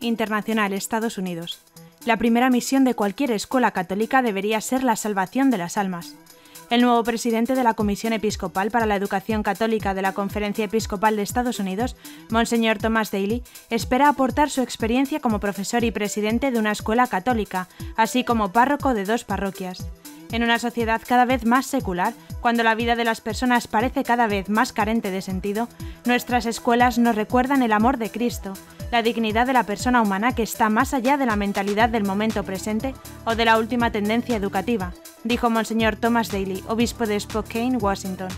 Internacional, Estados Unidos. La primera misión de cualquier escuela católica debería ser la salvación de las almas. El nuevo presidente de la Comisión Episcopal para la Educación Católica de la Conferencia Episcopal de Estados Unidos, Monseñor Thomas Daly, espera aportar su experiencia como profesor y presidente de una escuela católica, así como párroco de dos parroquias. En una sociedad cada vez más secular, cuando la vida de las personas parece cada vez más carente de sentido, nuestras escuelas nos recuerdan el amor de Cristo, la dignidad de la persona humana que está más allá de la mentalidad del momento presente o de la última tendencia educativa, dijo Monseñor Thomas Daly, obispo de Spokane, Washington.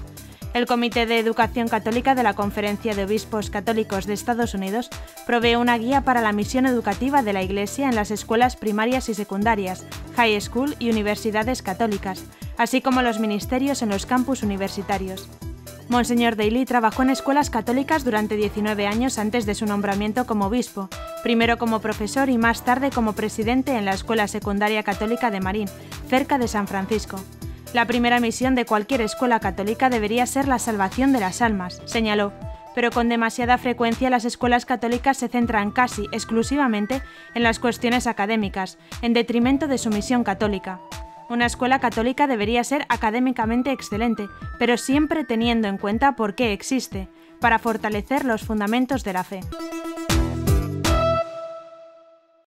El Comité de Educación Católica de la Conferencia de Obispos Católicos de Estados Unidos provee una guía para la misión educativa de la Iglesia en las escuelas primarias y secundarias, high school y universidades católicas, así como los ministerios en los campus universitarios. Monseñor Daly trabajó en escuelas católicas durante 19 años antes de su nombramiento como obispo, primero como profesor y más tarde como presidente en la Escuela Secundaria Católica de Marín, cerca de San Francisco. La primera misión de cualquier escuela católica debería ser la salvación de las almas, señaló, pero con demasiada frecuencia las escuelas católicas se centran casi exclusivamente en las cuestiones académicas, en detrimento de su misión católica. Una escuela católica debería ser académicamente excelente, pero siempre teniendo en cuenta por qué existe, para fortalecer los fundamentos de la fe.